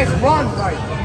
Nice run, right?